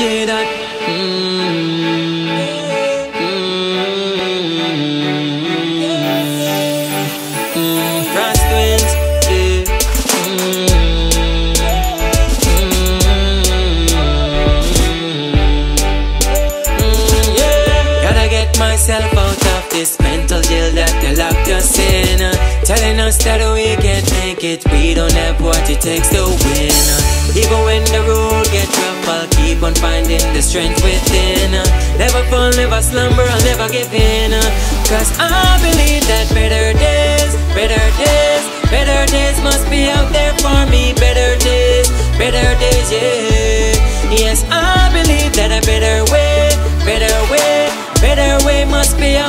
Yeah. Gotta get myself out of this mental jail that they locked us in. Telling us that we can't make it, we don't have what it takes to win. Even when the road get rough, I'll keep on finding the strength within. Never fall, never slumber, I'll never give in. Cause I believe that better days, better days, better days must be out there for me. Better days, better days, yeah. Yes, I believe that a better way, better way, better way must be out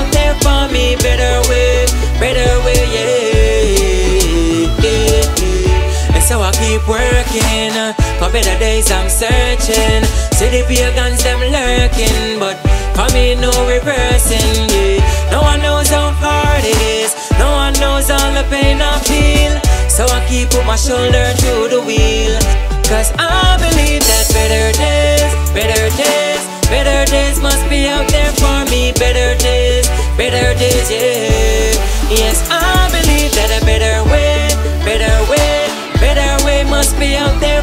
so I keep working for better days. I'm searching. See the pagans them lurking, but for me no reversing. Yeah, no one knows how hard it is. No one knows all the pain I feel. So I keep put my shoulder to the wheel. Cause I believe that better days, better days,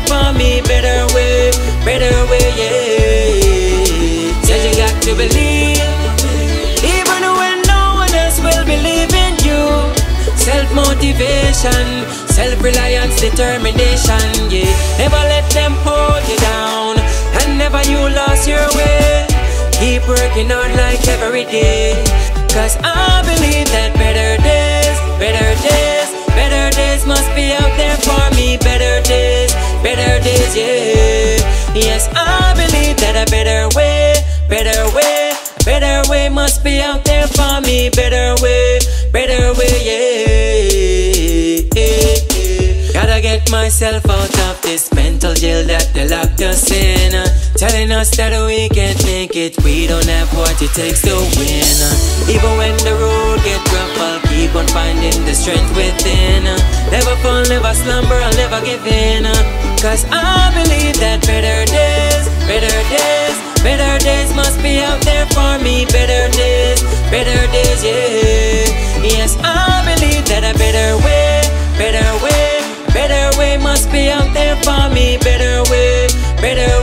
for me. Better way, better way, yeah. Said you got to believe, even when no one else will believe in you. Self motivation, self reliance, determination, yeah. Never let them hold you down, and never you lost your way. Keep working hard like every day. Cause I believe that better days, Yes, I believe that a better way, better way, better way must be out there for me. Better way, better way, yeah. Gotta get myself out of this mental jail that they locked us in. uh, Telling us that we can't make it, we don't have what it takes to win. uh. Even when the road gets rough, I'll keep on finding the strength within. uh. Never fall, never slumber, I'll never give in. Cause I believe that better days, better days, better days must be out there for me. Better days, better days, yeah. Yes, I believe that a better way, better way, better way must be out there for me. Better way, better way,